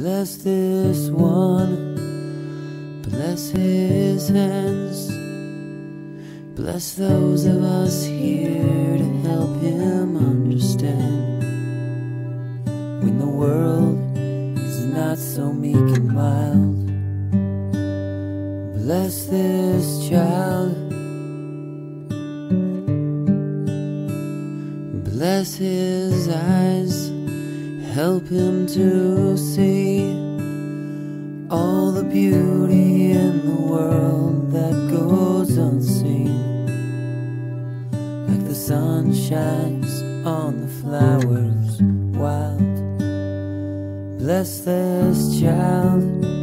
Bless this one, bless his hands. Bless those of us here to help him understand. When the world is not so meek and mild, bless this child. Bless his eyes, help him to see all the beauty in the world that goes unseen. Like the sun shines on the flowers wild. Bless this child